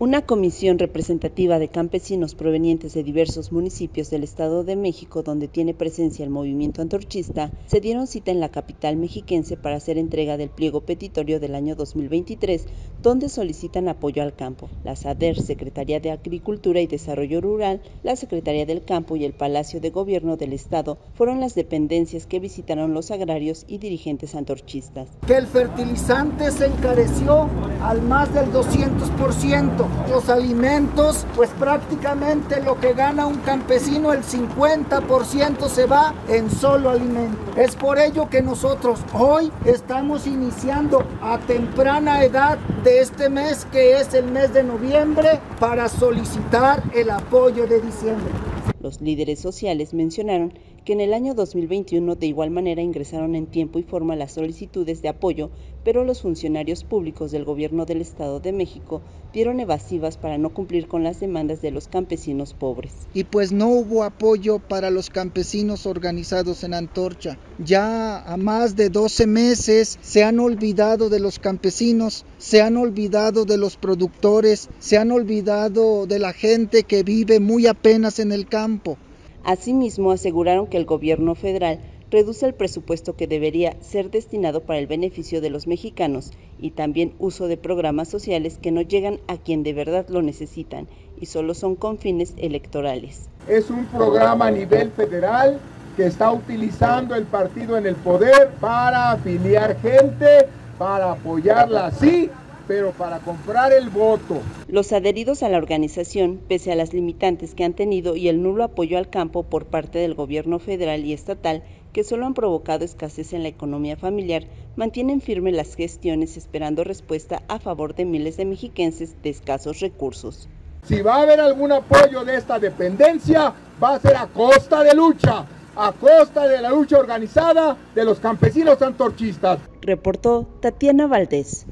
Una comisión representativa de campesinos provenientes de diversos municipios del Estado de México donde tiene presencia el movimiento antorchista se dieron cita en la capital mexiquense para hacer entrega del pliego petitorio del año 2023 donde solicitan apoyo al campo. La SADER, Secretaría de Agricultura y Desarrollo Rural, la Secretaría del Campo y el Palacio de Gobierno del Estado fueron las dependencias que visitaron los agrarios y dirigentes antorchistas. Que el fertilizante se encareció al más del 200% los alimentos, pues prácticamente lo que gana un campesino, el 50% se va en solo alimento. Es por ello que nosotros hoy estamos iniciando a temprana edad de este mes, que es el mes de noviembre, para solicitar el apoyo de diciembre. Los líderes sociales mencionaron que en el año 2021 de igual manera ingresaron en tiempo y forma las solicitudes de apoyo, pero los funcionarios públicos del gobierno del Estado de México dieron evasivas para no cumplir con las demandas de los campesinos pobres. Y pues no hubo apoyo para los campesinos organizados en Antorcha. Ya a más de 12 meses se han olvidado de los campesinos, se han olvidado de los productores, se han olvidado de la gente que vive muy apenas en el campo Asimismo, aseguraron que el gobierno federal reduce el presupuesto que debería ser destinado para el beneficio de los mexicanos y también uso de programas sociales que no llegan a quien de verdad lo necesitan y solo son con fines electorales. Es un programa a nivel federal que está utilizando el partido en el poder para afiliar gente, para apoyarla así pero para comprar el voto. Los adheridos a la organización, pese a las limitantes que han tenido y el nulo apoyo al campo por parte del gobierno federal y estatal, que solo han provocado escasez en la economía familiar, mantienen firme las gestiones esperando respuesta a favor de miles de mexiquenses de escasos recursos. Si va a haber algún apoyo de esta dependencia, va a ser a costa de lucha, a costa de la lucha organizada de los campesinos antorchistas. Reportó Tatiana Valdés.